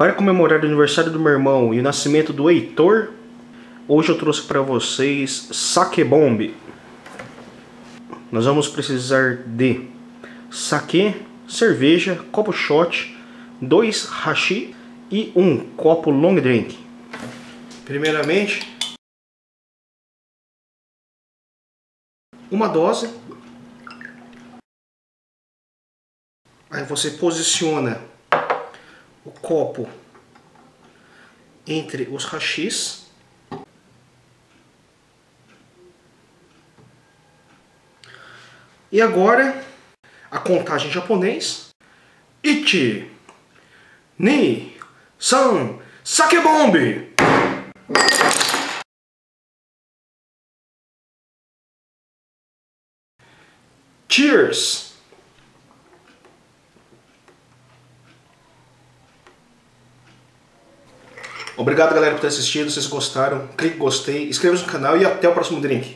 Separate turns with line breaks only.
Para comemorar o aniversário do meu irmão e o nascimento do Heitor, hoje eu trouxe para vocês Sake Bomb. Nós vamos precisar de sake, cerveja, copo shot, dois hashi e um copo long drink. Primeiramente, uma dose. Aí você posiciona o copo entre os rachis. E agora, a contagem japonês. Ichi, Ni, San, Sake Bomb! Cheers! Obrigado galera por ter assistido, se vocês gostaram, clique gostei, inscreva-se no canal e até o próximo drink.